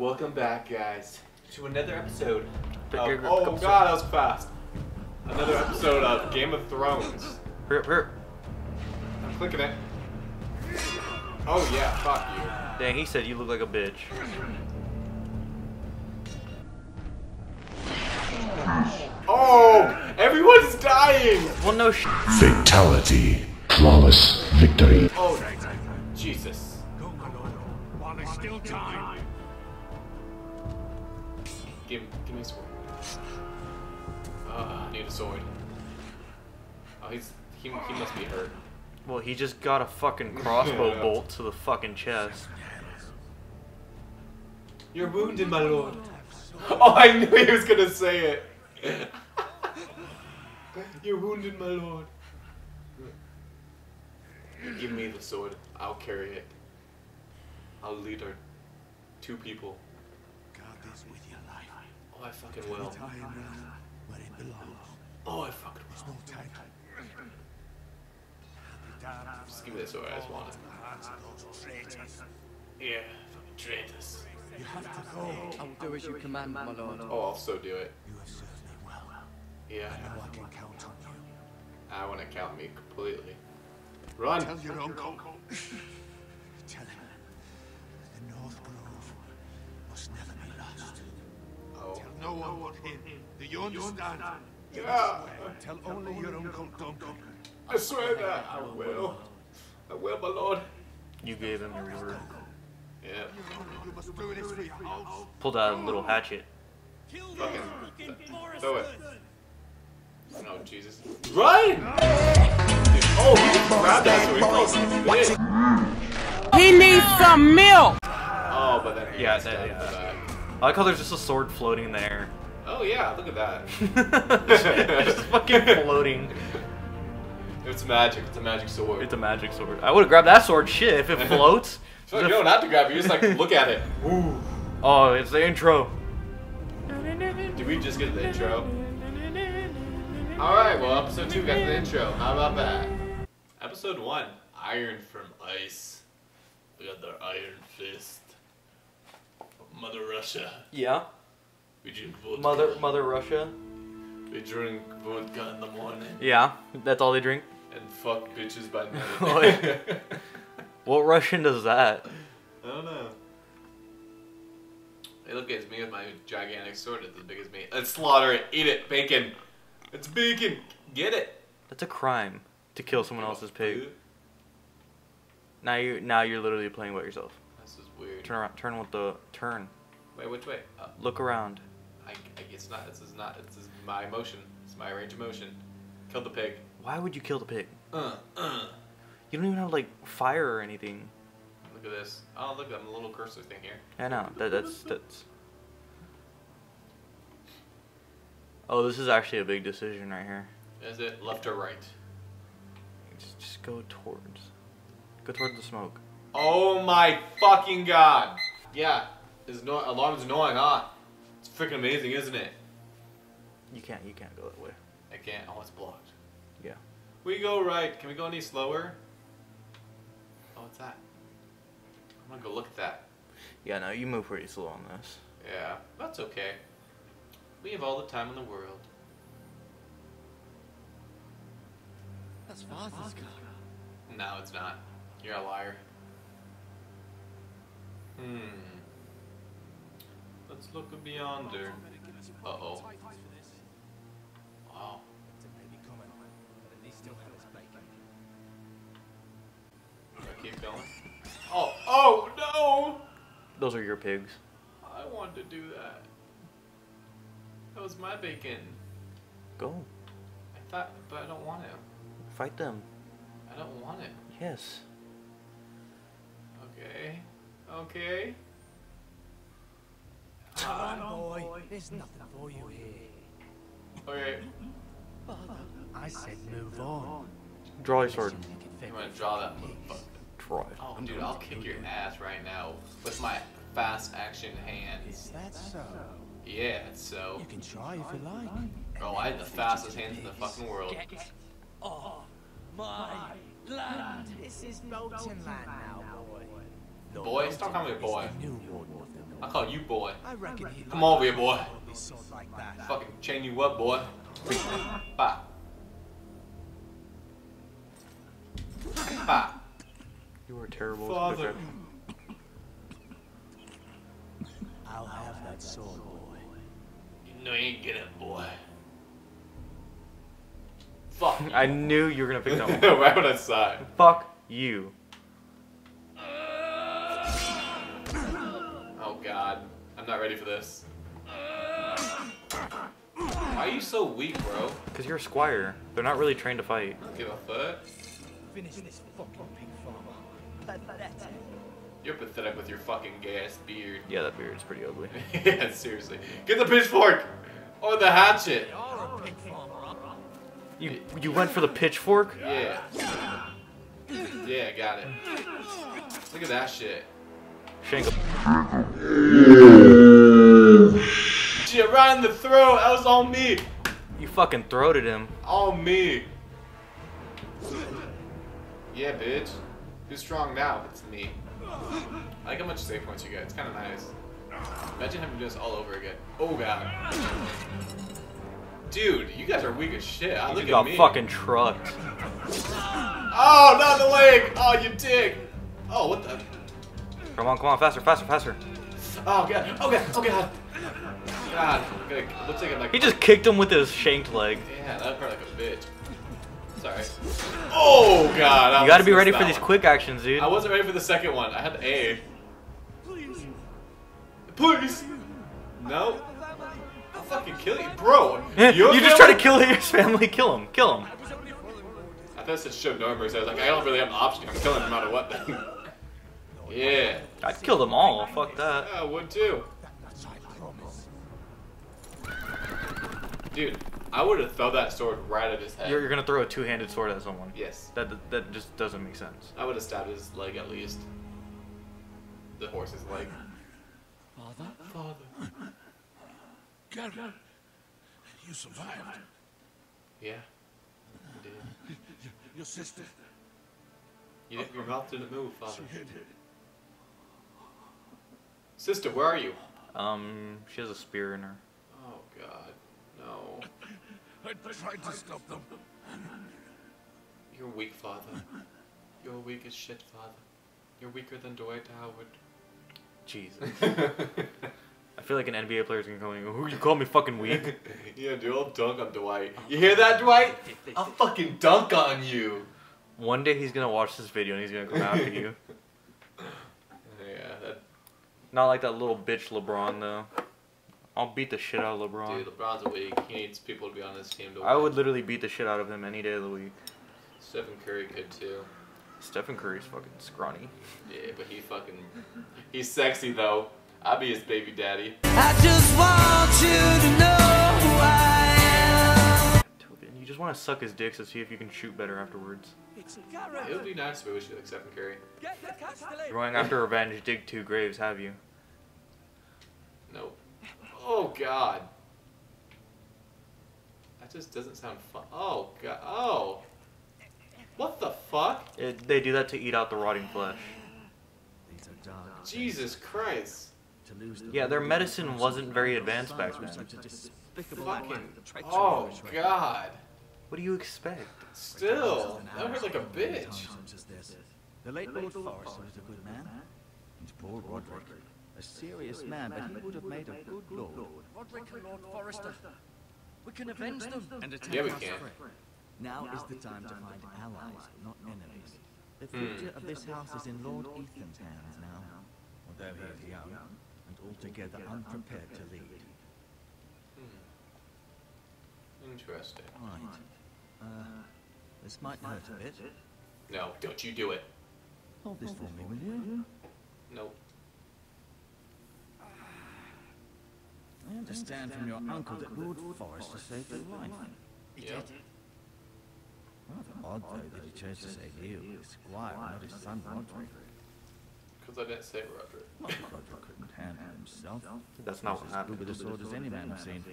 Welcome back, guys, to another episode. Of, oh god, that was fast. Another episode of Game of Thrones. Hurry up, hurry up. I'm clicking it. Oh yeah, fuck you. Dang, he said you look like a bitch. Oh, everyone's dying. Well, no sh. Fatality. Flawless victory. Oh, Jesus. While there's still time. Give, give me a sword. Uh, I need a sword. Oh, he's he, he must be hurt. Well, he just got a fucking crossbow Yeah. bolt to the fucking chest. You're wounded, my lord. Oh, I knew he was gonna say it. You're wounded, my lord. Give me the sword. I'll carry it. I'll lead our two people. Guard this with your life. Oh, I fucking will. Tie him where it belongs. Oh, I fucking There's will. no time. Be damned if Just give me the sword. I just want it. hands of those. Yeah, fucking traitors. You have to go. I will do as you command, my lord. Oh, I'll so do it. You have served me well. Yeah, Now I can count on you. I want to count me completely. Run. Tell your uncle. Tell him the North Grove no one but him. Do you understand? Yeah. Tell only your uncle Duncan. I swear that I will. I will, my lord. You gave him your word. Yeah. You must do this for your house. Pulled out a little hatchet. Fucking throw it. No, Jesus. Run! Dude, oh, he grabbed that so he felt bitch. He needs some milk. Oh, but then he Yeah, gets that- stabbed yeah. I like how there's just a sword floating in the air. Oh yeah, look at that. just fucking floating. It's magic. It's a magic sword. It's a magic sword. I would have grabbed that sword. Shit, if it floats. So you don't have to grab it. You just like look at it. Ooh. Oh, it's the intro. Did we just get the intro? Alright, well, episode 2 got the intro. How about that? Episode 1 Iron from Ice. We got their Iron Fist. Mother Russia. Yeah. We drink vodka. Mother, Mother Russia. We drink vodka in the morning. Yeah, that's all they drink. And fuck bitches by night. What Russian does that? I don't know. Hey, look, it's me with my gigantic sword. It's as big as me. Let's slaughter it. Eat it. Bacon. It's bacon. Get it. That's a crime to kill someone else's pig. Now you now you're literally playing by yourself. Weird. Turn around. Turn with the turn. Wait, which way? Uh, Look around. I, I, it's not. This is not. This is my motion. It's my range of motion. Kill the pig. Why would you kill the pig? Uh, uh. You don't even have like fire or anything. Look at this. Oh, look at the little cursor thing here. I know. That, that's that's. Oh, this is actually a big decision right here. Is it left or right? Just, just go towards. Go towards the smoke. Oh my fucking god! Yeah, this no- alarm's annoying, huh? It's freaking amazing, isn't it? You can't. You can't go that way. I can't. Oh, it's blocked. Yeah. We go right. Can we go any slower? Oh, what's that? I'm gonna go look at that. Yeah. No, you move pretty slow on this. Yeah, that's okay. We have all the time in the world. That's father's car. No, it's not. You're a liar. Hmm. Let's look beyond her. Uh oh. Wow. I keep going? Oh, oh no! Those are your pigs. I wanted to do that. That was my bacon. Go. I thought, but I don't want to. Fight them. I don't want it. Yes. Okay. Okay. Come ah, on, boy. There's nothing for you here. Okay. I said move on. Draw your sword. I'm gonna draw that motherfucker. Draw it. Oh, dude, I'll kick your ass right now with my fast action hands. That's so. Yeah, so. You can try if you like. Bro, I have the fastest hands in the fucking world. Oh, my land. This is Bolton land now, boy. Boy, stop calling me boy. New warden I call you boy. I reckon he Come over here, boy. Probably sword like that. Fucking chain you up, boy. Bah. Bah. You were terrible. Father. I'll have that sword, boy. You know you ain't get it, boy. Fuck. I knew you were gonna pick that one. Why would I sigh? Fuck you. God. I'm not ready for this. Why are you so weak, bro? Cause you're a squire. They're not really trained to fight. I don't give a foot. Finish this fucking pig farmer. You're pathetic with your fucking gay ass beard. Yeah, that beard's pretty ugly. yeah, seriously. Get the pitchfork! Or the hatchet! You're a pig farmer, huh? You you went for the pitchfork? Yeah. Yeah, got it. Look at that shit. Shank. Shit, right in the throat! That was all me! You fucking throated him. All me! Yeah, bitch. Who's strong now? It's me. I like how much save points you get. It's kind of nice. Imagine having to do this all over again. Oh god. Dude, you guys are weak as shit. Ah, You look at got me. fucking trucked. Oh, not the leg! Oh, you dick! Oh, what the? Come on, come on, faster, faster, faster. Oh god! Oh god! Oh god! God, it looks like I'm like. He just kicked him with his shanked leg. Yeah, that hurt like a bitch. Sorry. Oh god! I You gotta be ready for that these quick actions, dude. I wasn't ready for the second one. I had A. Please. Please. No. I'll fucking kill you, bro. you You just try to kill his family. Kill him. Kill him. I thought it said show no mercy. I was like, I don't really have an option. I'm killing him no matter what. Then. yeah. I'd kill them all. Fuck that. Yeah, I would too. That's I promise. Dude, I would have thrown that sword right at his head. You're, you're gonna throw a two-handed sword at someone. Yes. That that just doesn't make sense. I would have stabbed his leg at least. The horse's leg. Father? Father. Gared, you survived. Yeah. You did. Your sister, You didn't, your mouth didn't move, Father. She hid it. Sister, where are you? Um, she has a spear in her. Oh God, no. I tried to stop them. You're weak, Father. You're weak as shit, Father. You're weaker than Dwight Howard. Jesus. I feel like an NBA player is gonna come in Who you call me fucking weak? yeah, dude, I'll dunk on Dwight. You hear that, Dwight? I'll fucking dunk on you. One day he's gonna watch this video and he's gonna come after you. Yeah, that Not like that little bitch LeBron though. I'll beat the shit out of LeBron. dude, LeBron's weak. He needs people to be on his team to win. I would literally beat the shit out of him any day of the week. Stephen Curry could too. Stephen Curry's fucking scrawny. Yeah, but he fucking he's sexy though. I'll be his baby daddy. I just want you to know who want to suck his dick to see if you can shoot better afterwards. It Gared. would be nice if it was like Stephen Curry. Get. You're going after revenge, dig two graves, have you? Nope. Oh God. That just doesn't sound fun. Oh God. Oh. What the fuck? It, they do that to eat out the rotting flesh. These are dark. Jesus Christ. To lose the Yeah, their medicine wasn't very advanced back Through then. Such a despicable Fucking. act of treachery. Oh God. What do you expect? Still, that hurt like a bitch. Times as this. The late Lord Forrester was a good man. And poor Rodrik, a serious man, but he would have made a good lord. Rodrik and Lord Forrester. We can avenge them. And attack Yeah, we can. Now is the time to find allies, not enemies. The Hmm. future of this house is in Lord Ethan's hands now. Although he is young and altogether unprepared to lead. Interesting. Right. Uh, this might hurt a bit. No, don't you do it. Hold this for me, will you? Nope. I understand from your uncle that Lord Forrester saved your life. Yep. Rather odd, though, that he chose to save you, his squire, not his son Rodrik. Because I didn't say Rodrik. Not that Rodrik couldn't handle himself. That's not what He was as happened. with a sword as any man I've seen.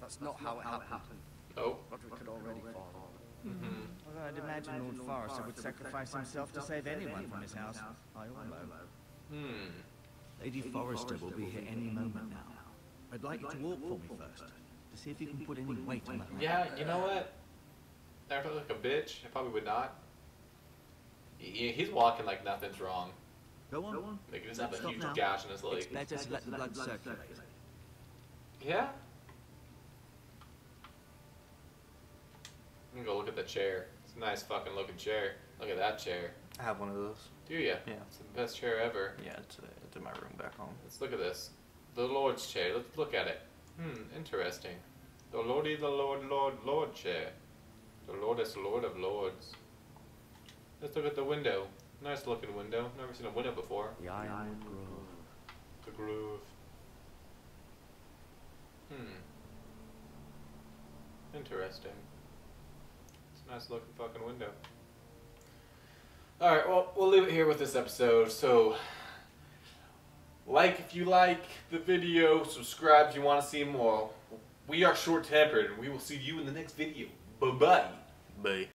That's not how it happened. Oh. Rodrik had already fallen. Mm-hmm. Although I'd imagine Lord Forrester would sacrifice himself to save anyone from his house. I all know. Hmm. Lady Forrester will be here any moment now. I'd like you to walk for me first, to see if you can put any weight on that. Yeah, you know what? I look like a bitch. I probably would not. He, he's walking like nothing's wrong. Go on. Like he doesn't have a huge now. gash in his leg. It's better to let the blood circulate. Yeah? I'm go look at the chair. It's a nice fucking looking chair. Look at that chair. I have one of those. Do ya? Yeah. It's the best chair ever. Yeah, it's, uh, it's in my room back home. Let's look at this. The Lord's chair. Let's look at it. Hmm, interesting. The Lordy, the Lord, Lord, Lord chair. The Lordest Lord of Lords. Let's look at the window. Nice looking window. Never seen a window before. The Ironwood Grove. The groove. Hmm. Interesting. Nice looking fucking window. Alright, well, we'll leave it here with this episode. So, like if you like the video, subscribe if you want to see more. We are short tempered, and we will see you in the next video. Bye bye. Bye.